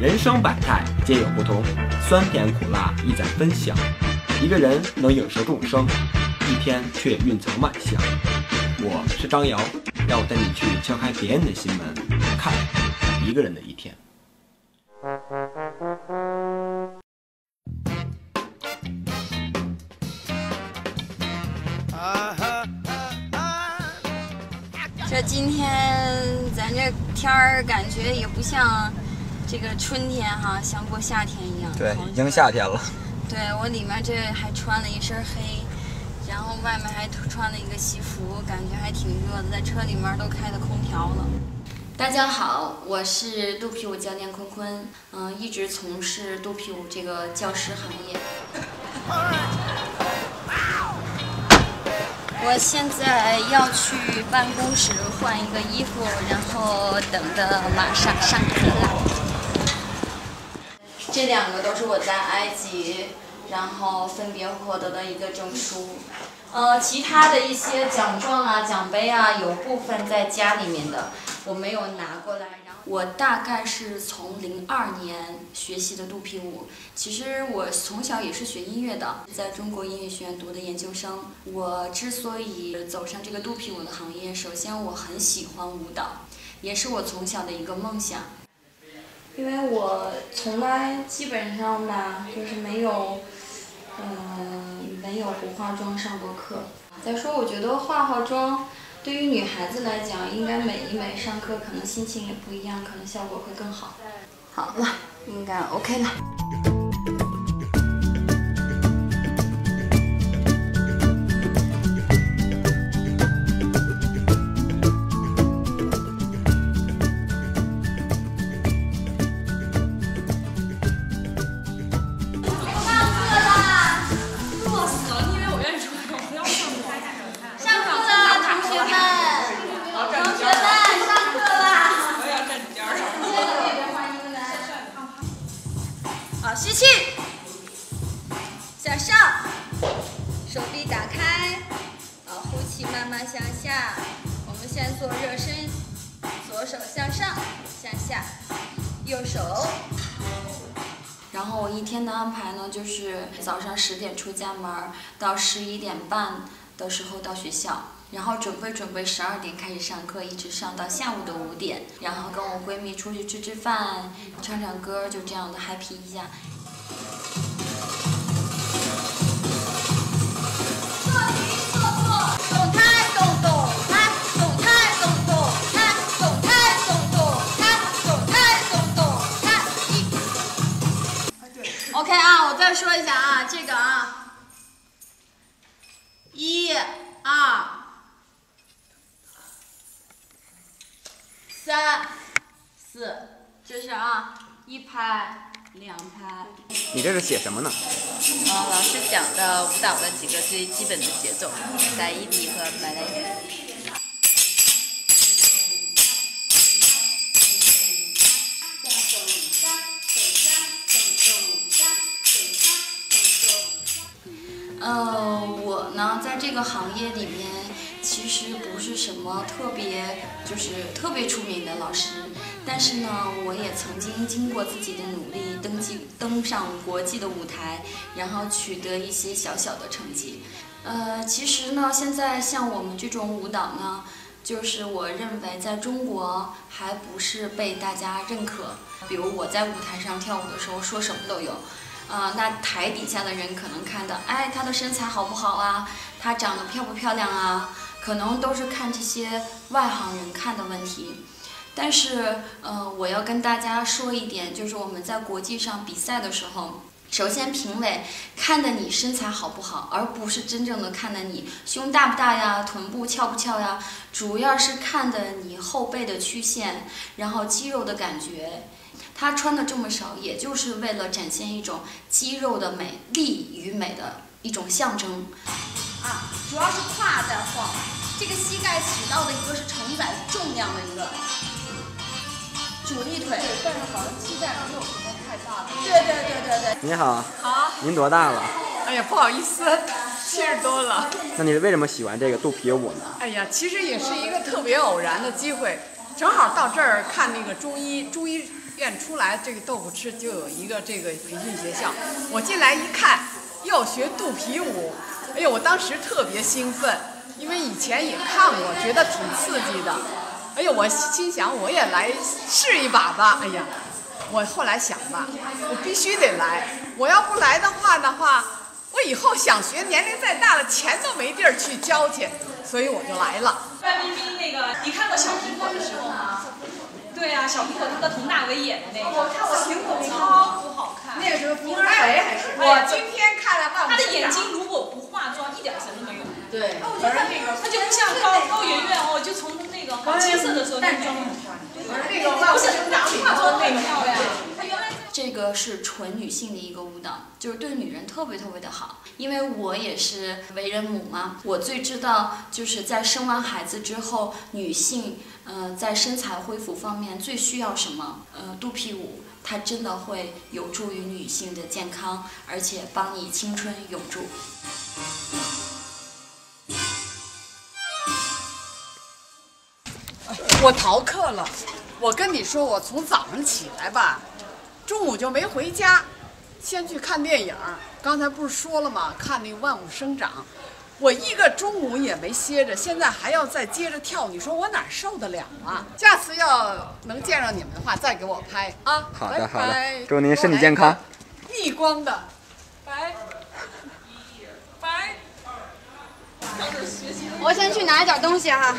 人生百态皆有不同，酸甜苦辣意在分享。一个人能影射众生，一天却蕴藏万象。我是张瑶，让我带你去敲开别人的心门，看一个人的一天。这今天咱这天儿感觉也不像这个春天哈，像过夏天一样。对，已经夏天了。对我里面这还穿了一身黑，然后外面还穿了一个西服，感觉还挺热的，在车里面都开的空调了。大家好，我是肚皮舞教练坤坤，嗯、一直从事肚皮舞这个教师行业。我现在要去办公室换一个衣服，然后等着马上上课了。这两个都是我在埃及，然后分别获得的一个证书。呃，其他的一些奖状啊、奖杯啊，有部分在家里面的，我没有拿过来。然后我大概是从零二年学习的肚皮舞，其实我从小也是学音乐的，在中国音乐学院读的研究生。我之所以走上这个肚皮舞的行业，首先我很喜欢舞蹈，也是我从小的一个梦想。因为我从来基本上吧，就是没有，嗯、没有不化妆上过课。再说，我觉得化化妆对于女孩子来讲，应该美一美，上课可能心情也不一样，可能效果会更好。好了，应该 OK 了。好，吸气，向上，手臂打开，好，呼气，慢慢向下。我们先做热身，左手向上，向下，右手。然后我一天的安排呢，就是早上十点出家门，到十一点半的时候到学校，然后准备准备十二点开始上课，一直上到下午的五点，然后跟我闺蜜出去吃吃饭，唱唱歌，就这样的 happy 一下。四，这是啊，一拍、两拍。你这是写什么呢？呃，老师讲的舞蹈的几个最基本的节奏，打一比和马来语。呃，我呢，在这个行业里面，其实不是什么特别，就是特别出名的老师，但是呢，我也曾经经过自己的努力，登记登上国际的舞台，然后取得一些小小的成绩。呃，其实呢，现在像我们这种舞蹈呢，就是我认为在中国还不是被大家认可。比如我在舞台上跳舞的时候，说什么都有。啊、那台底下的人可能看的，哎，她的身材好不好啊？她长得漂不漂亮啊？可能都是看这些外行人看的问题。但是，呃，我要跟大家说一点，就是我们在国际上比赛的时候，首先评委看的你身材好不好，而不是真正的看的你胸大不大呀，臀部翘不翘呀，主要是看的你后背的曲线，然后肌肉的感觉。他穿的这么少，也就是为了展现一种肌肉的美、力与美的一种象征。啊，主要是胯在晃，这个膝盖起到的一个是承载重量的一个主力腿。但是好像膝盖没有什么太大的。对对对对对。你好，好，您多大了？哎呀，不好意思，七十多了。那你为什么喜欢这个肚皮舞呢？哎呀，其实也是一个特别偶然的机会，正好到这儿看那个中医，中医院出来这个豆腐吃就有一个这个培训学校，我进来一看要学肚皮舞，哎呦，我当时特别兴奋，因为以前也看过，觉得挺刺激的。哎呦，我心想我也来试一把吧。哎呀，我后来想吧，我必须得来，我要不来的话的话，我以后想学，年龄再大了，钱都没地儿去交去，所以我就来了。范冰冰那个，你看过小苹果的时候吗？对呀、小苹果她和佟大为演的那个。我看过苹果超不好看。那个时候婴儿肥还是？我今天看了半她的眼睛如果不化妆，一点神都没有。对，而那个她就不像高高圆圆哦，就从那个黄金色的时候那个妆很漂亮。那个万物生长里化妆头那个很漂亮。她原来。这个是纯女性的一个舞蹈，就是对女人特别特别的好。因为我也是为人母嘛，我最知道就是在生完孩子之后，女性呃在身材恢复方面最需要什么？呃，肚皮舞，它真的会有助于女性的健康，而且帮你青春永驻。我逃课了，我跟你说，我从早上起来吧，中午就没回家，先去看电影。刚才不是说了吗？看那个《万物生长》，我一个中午也没歇着，现在还要再接着跳，你说我哪受得了啊？下次要能见着你们的话，再给我拍啊！好的拜好的拜祝您身体健康，逆光的，拜拜。我先去拿一点东西哈。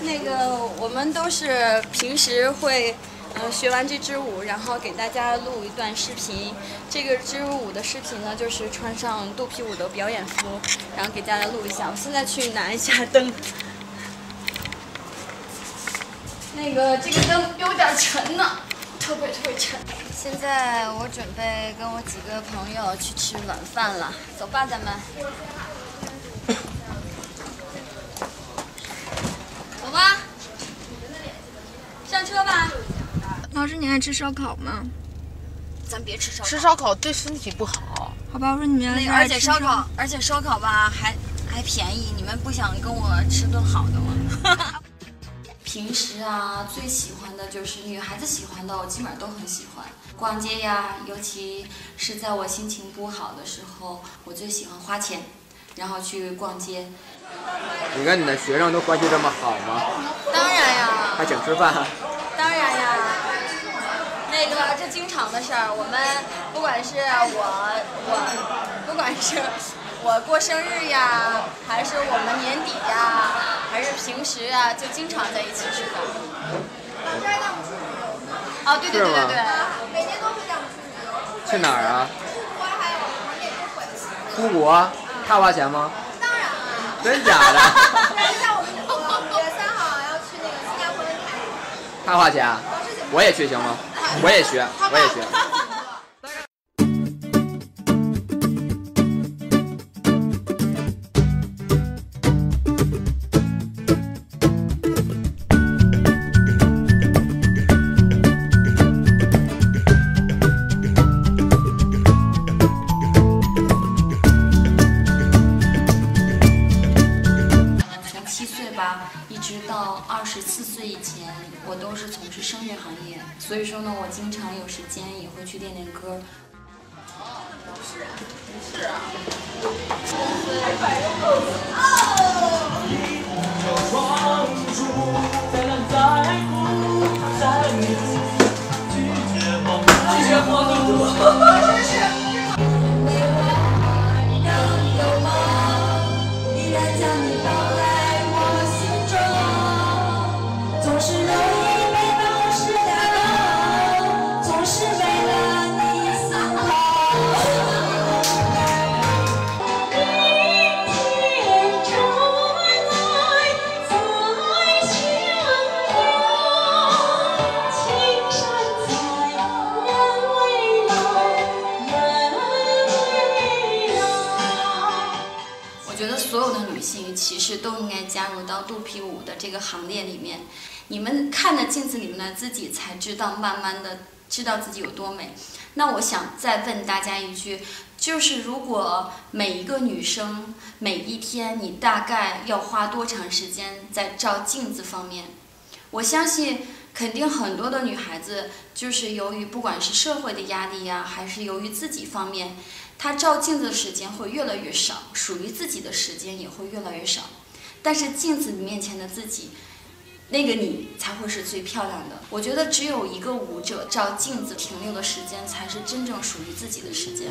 那个，我们都是平时会，呃，学完这支舞，然后给大家录一段视频。这个支舞的视频呢，就是穿上肚皮舞的表演服，然后给大家录一下。我现在去拿一下灯。那个，这个灯有点沉呢，特别特别沉。现在我准备跟我几个朋友去吃晚饭了，走吧，咱们。走吧，上车吧。老师，你爱吃烧烤吗？咱别吃烧烤，吃烧烤对身体不好。好吧，我说你们要那个，是爱吃而且烧烤，而且烧烤吧还还便宜，你们不想跟我吃顿好的吗？平时啊，最喜欢的就是女孩子喜欢的，我基本上都很喜欢。逛街呀，尤其是在我心情不好的时候，我最喜欢花钱，然后去逛街。你跟你的学生都关系这么好吗？当然呀，还请吃饭？当然呀，那个这经常的事儿，我们不管是我我，不管是我过生日呀，还是我们年底呀，还是平时啊，就经常在一起吃饭。老师还带我们出旅游呢，哦，对对对对对，每年都会带我们出旅游，去哪儿啊？出国还有国内都会。出国？他花钱吗？当然了，真假的？五月三号要去那个新加坡跟泰国，他花钱啊？我也去行吗？我也学，我也学。以前我都是从事声乐行业所以说呢我经常有时间也会去练练歌啊不是不是啊。来摆个 pose 哦一不要装出肚皮舞的这个行列里面。你们看着镜子里面的自己，才知道慢慢的知道自己有多美。那我想再问大家一句，就是如果每一个女生每一天你大概要花多长时间在照镜子方面？我相信肯定很多的女孩子就是由于不管是社会的压力呀，还是由于自己方面，她照镜子的时间会越来越少，属于自己的时间也会越来越少。但是镜子面前的自己，那个你才会是最漂亮的。我觉得只有一个舞者照镜子停留的时间，才是真正属于自己的时间。